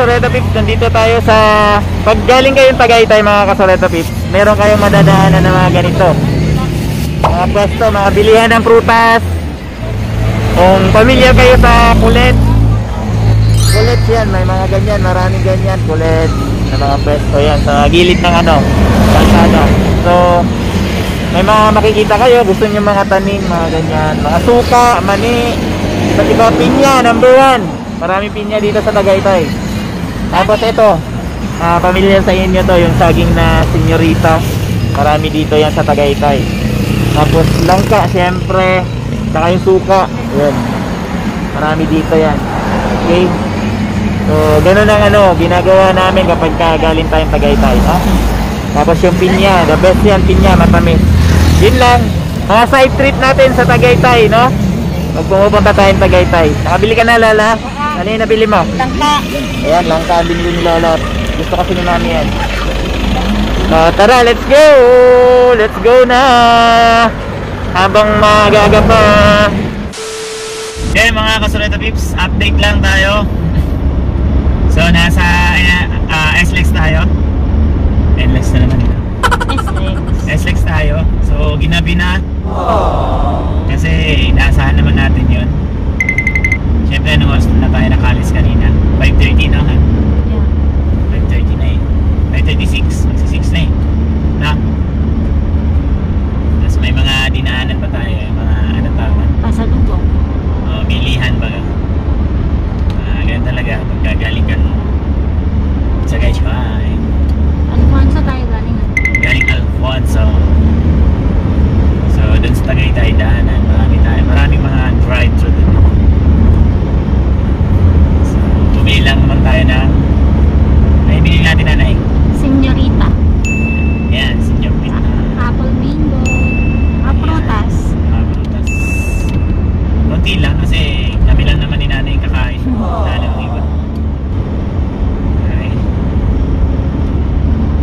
Kasoleta pips, nandito tayo sa pag galing kayong Tagaytay mga kasoleta pips, meron kayong madadaanan ng mga ganito. Mga pwesto, mga bilihan ng prutas. Kung pamilya kayo sa kulit, kulit yan, may mga ganyan, maraming ganyan, kulit na mga pwesto yan sa gilid ng ano, kalsada. So, may mga makikita kayo, gusto niyo mga tanim, mga ganyan, mga suka, mani, iba't iba, pinya, number one. Marami pinya dito sa Tagaytay. Tapos ito, ah pamilya sa inyo to, yung saging na senyorita. Marami dito yan sa Tagaytay. Tapos langka, syempre, saka yung suka. Yan. Marami dito yan. Okay? So, ganun ang ano, ginagawa namin kapag ka galing tayong Tagaytay. Ha? Tapos yung pinya, the best yan, pinya, matamis. Yun lang, mga side trip natin sa Tagaytay, no? Pag pumupunta tayong Tagaytay. Nakabili ka na, Lala? Ano yung nabili mo? Langka. Ayan, langka ang binili ni Lola. Gusto kasi ni Mami yan. So, tara, let's go! Let's go na! Habang magaga pa. Okay, mga kasuleta pips, update lang tayo. So, nasa uh, SLEX tayo. NLEX na naman ito. SLEX tayo. So, ginabi na. Kasi, inaasahan naman natin yun. Siyempre, ano oras na tayo nakalis kanina? 5.30 na nga. 5.30 na eh. 5.36. Magsi 6 na eh. Na? Tapos may mga dinaanan pa tayo. eh. Mga ano tawag. Pasalubong. Oh, bilihan baga. Ah, ganyan talaga. Pagkagaling ka sa guys, bye. Alfonso tayo galing ah. Galing Alfonso. So, dun sa Tagaytay daanan. Marami tayo. Maraming mga drive-thru dun. So, bumili lang naman tayo ng ay, binili natin na naik. Senyorita. Yan, senior pit na. Apple mango. Mga prutas. Mga prutas. Konti lang kasi kami lang naman ni nanay yung kakain. Lalo ang iba. Okay.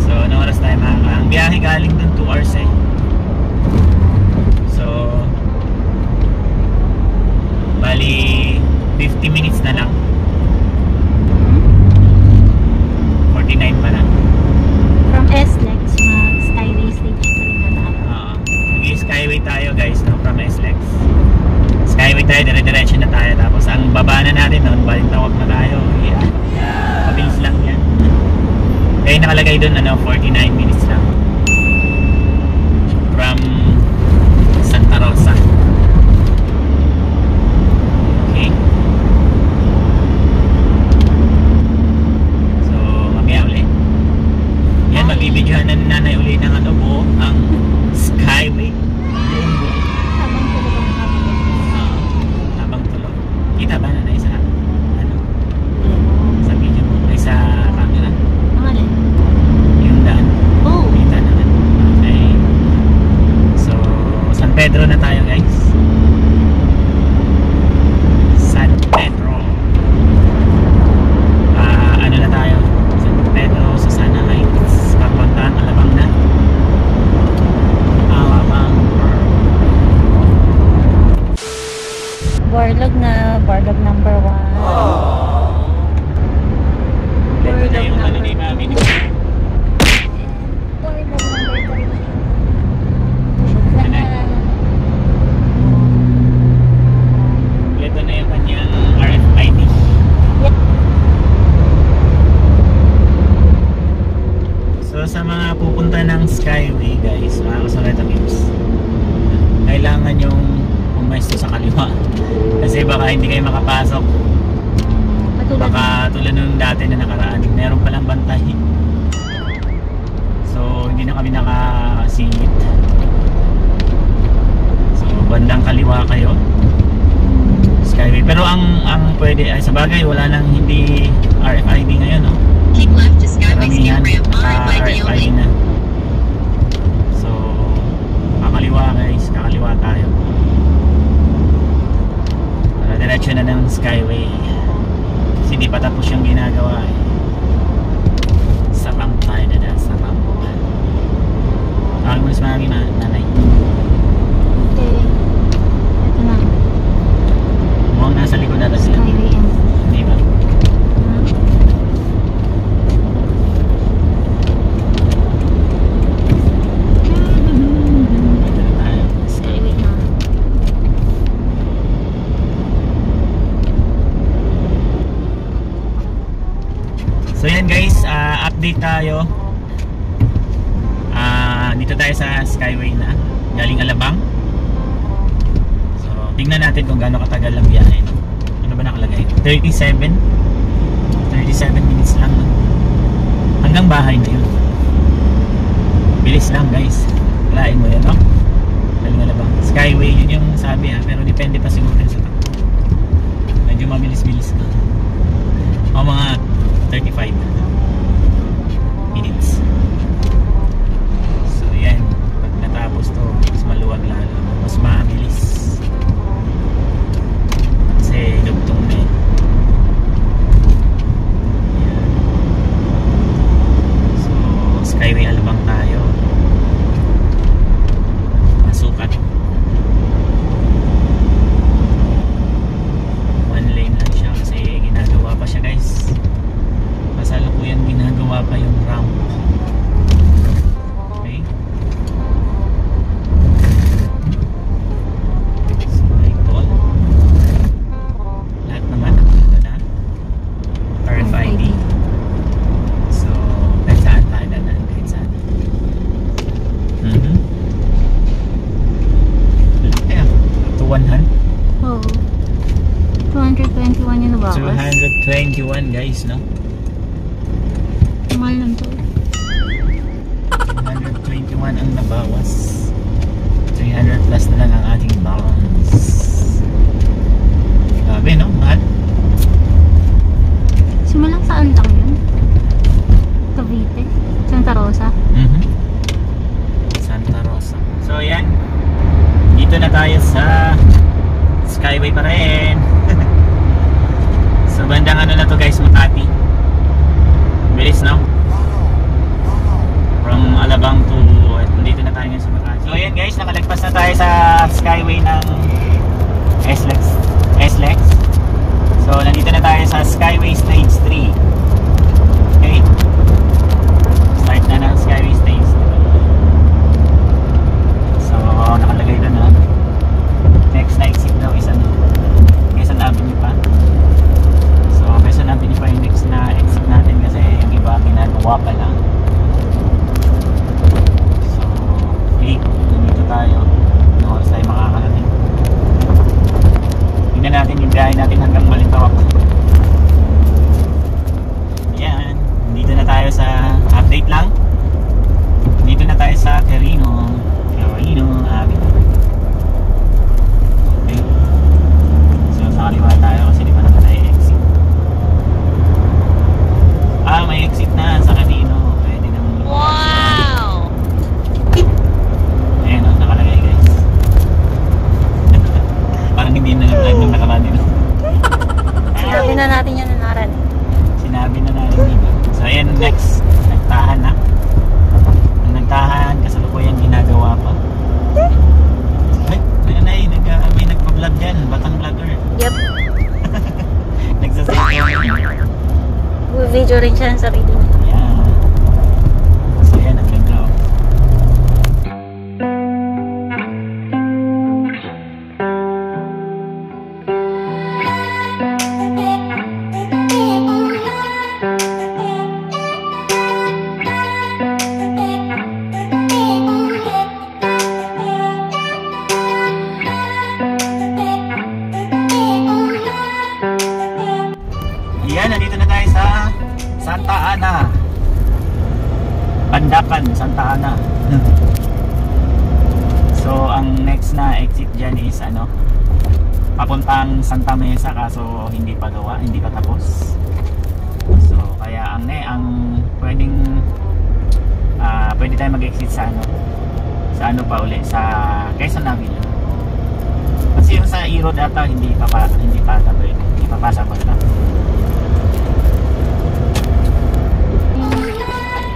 So, anong oras tayo makaka? Ang biyahe galing dun 2 hours eh. So, bali 50 minutes na lang. 49 pa lang. From SLEX, mag Skyway Stage 3 na tayo. Oo. Nag-skyway tayo guys, no? From SLEX. Skyway tayo, dire-diretso na tayo. Tapos ang baba na natin noon, baling tawag na tayo. Yeah. Mabilis lang yan. Kaya nakalagay doon, ano, 49 minutes lang. From Santa Rosa. Okay. So, mamaya ulit. Yan, magbibidyohan na ni nanay uli ng ano buo, ang Skyway. Buong buo. Habang tulog ang kami. Ah, habang tulog. Kita ba nanay sa ano? Sa video mo? Ay sa camera? Ang alin? Yung daan? Oh! Kita naman. Okay. So, San Pedro na tayo guys. San Pedro. Ah, ano na tayo? San Pedro, Susana Heights. Papuntaan Alabang na. Alabang. Borlog na. Borlog number one. Ito na yung ano ni Mami. ni- Borlog number three. Na, Ito na yung kanyang RFID. Yep. So sa mga pupunta ng Skyway guys, mga kasaleta tips, kailangan yung pumesto sa kaliwa. Kasi baka hindi kayo makapasok. Baka tulad nung dati na nakaraan meron palang bantay. So hindi na kami nakasit so bandang kaliwa kayo. Skyway. Pero ang ang pwede ay sa bagay wala nang hindi RFID ngayon no? Keep left to Skyway karamihan Ski Ramp behind by RFID Naomi. na so kakaliwa guys kakaliwa tayo para diretso na ng Skyway kasi di pa tapos yung ginagawa eh sarang tayo na dahil sarang Tawag mo na sa mami ma- nanay Okay. Ito na. mukhang nasa likod natin sila Skyway and... di ba Hmm? dito na tayo Skyway na. So yan guys, ah, update tayo. Ah, dito tayo sa Skyway na, galing Alabang. So, tingnan natin kung gaano katagal ang biyahe. no? Ano ba nakalagay? 37 37 minutes lang. Hanggang bahay na yun. Bilis lang guys. Kalain mo yan, no? Galing Alabang. Skyway, yun yung sabi ha. Pero depende pa siguro sa takbo. Medyo mabilis-bilis na. O mga 35 minutes. Kasi dugtong na eh. Yan. So, Skyway Alabang tayo. Masukat. One lane lang siya kasi ginagawa pa siya guys. Kasalukuyan ginagawa pa yung ramp. Okay? So, may toll. Lahat naman nakita na. RFID. So, kahit saan tayo na kahit saan. Mhm. Kaya, to 100. Oh. 221 yung nabawas. 221 guys, no? Mahal lang to. 121 ang nabawas 300 plus na lang ang ating balance grabe no mahal Simulang saan lang yun? Cavite? Santa Rosa? Mhm. Santa Rosa so yan dito na tayo sa Skyway pa rin so bandang ano na to guys Makati. Bilis no? From Alabang to dito na tayo ngayon sa Makati. So yan guys nakalagpas na tayo sa Skyway ng SLEX SLEX so nandito na tayo sa Skyway Stage 3 okay start na ng Skyway Stage 3 so nakalagay doon na next na exit daw is ano Quezon Avenue pa so Quezon Avenue pa yung next na exit natin kasi yung iba ginagawa pa lang so okay nandito tayo no oras tayo makakarating tingnan natin yung biyahe natin hanggang Balintawak yan dito na tayo sa update lang dito na tayo sa Quirino Quirino Avenue Okay. So, sa kaliwa tayo kasi di pa naman tayo exit. Ah, may exit na sa kanino. Pwede nang Wow! Ayan, oh, nakalagay guys. Parang hindi na nag-live nung nakaraan din. Sinabi na natin yan na naran. Sinabi na natin dito. So, ayan, next. Nagtahan na. Ang nagtahan, kasalukuyan ginagawa pa. Ay, nanay, nag, uh, may nagpa-vlog dyan. Batang vlogger. Yep. Nagsasayaw. Video rin siya ng Mesa kaso hindi pa gawa, hindi pa tapos. So, kaya ang ne, ang pwedeng ah pwede tayo mag-exit sa ano, sa ano pa uli, sa Quezon Avenue. Kasi yung sa E-Road ata hindi pa pa hindi pa tabi, hindi pa passable na.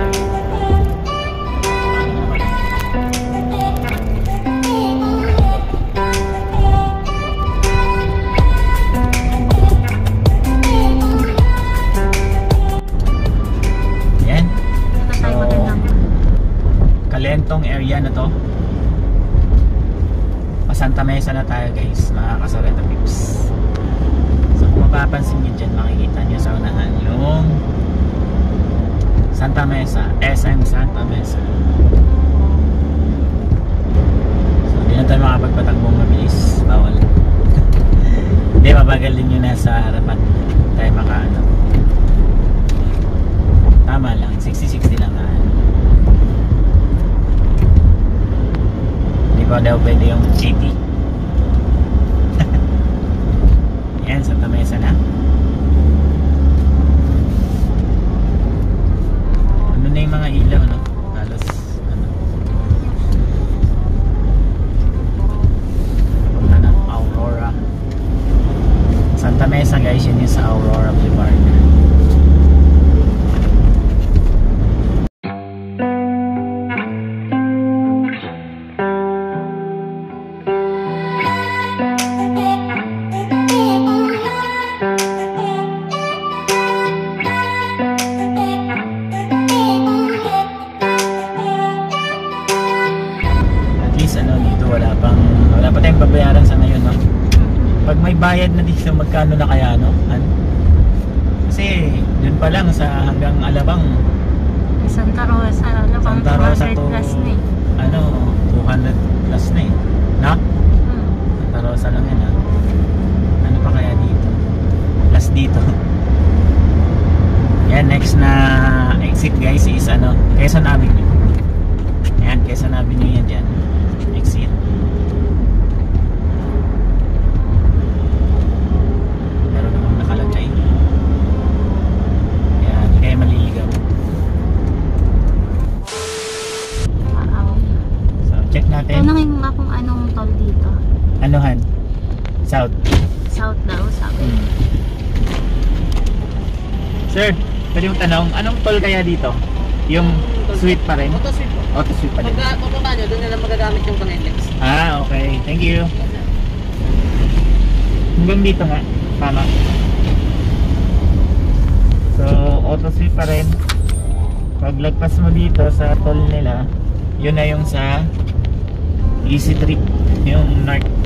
Yan. Kalentong area na to. Pa Santa Mesa na tayo guys, mga kasoreta pips. So kung mapapansin nyo dyan, makikita nyo sa unahan yung Santa Mesa, SM Santa Mesa. So hindi na tayo makapagpatagpong mabilis, bawal. Hindi, mabagal din yun nasa harapan. Tayo makaano. Tama lang, 60-60 lang na. Hindi pa daw pwede yung city. Yan, Santa Mesa na. Ano na yung mga ilaw, no? Halos, ano? Punta ng Aurora. Santa Mesa guys, yun yung sa Aurora Boulevard. Exit guys is ano, Quezon Avenue. Yan, Quezon Avenue yan dyan. Exit. Meron namang nakalagay. Yan, hindi kayo maliligaw. Wow. So, check natin. Tanungin mo nga kung anong toll dito. Anuhan? South. South daw, sabi. Hmm. Sir, pwede mong tanong, anong toll kaya dito? Yung sweet pa rin? Auto sweep po. Auto sweet pa rin. Pag pupunta nyo, doon nila magagamit yung pang-index. Ah, okay. Thank you. Hanggang dito nga. Tama. So, auto sweep pa rin. Pag lagpas mo dito sa toll nila, yun na yung sa Easy Trip. Yung north.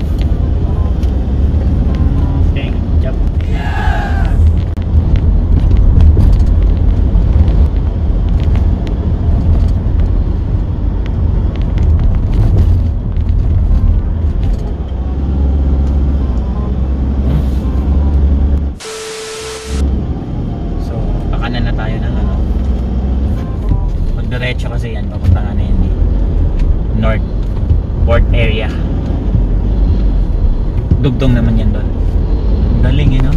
Port area. Dugtong naman yan doon. Ang Galing no?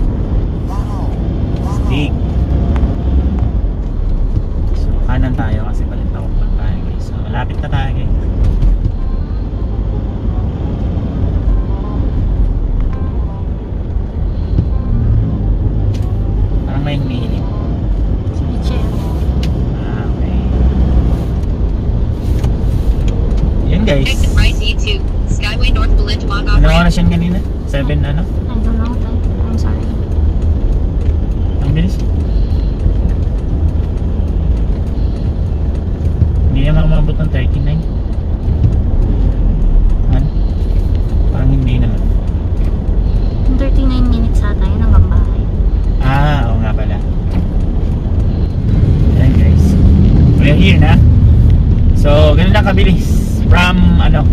Stick. So, kanan tayo kasi balintawak lang tayo. So, malapit na tayo guys. Parang may. Guys. Exit right E2. Skyway North Balintawak Ano oras yan kanina? 7 ano? I don't know. I'm sorry. Ang bilis. Hindi naman umabot ng 39. Ano? Parang hindi naman. Yung 39 minutes ata yun hanggang bahay. Ah, oo nga pala. Ayan guys. We're here na. So, ganun lang kabilis. From, ano,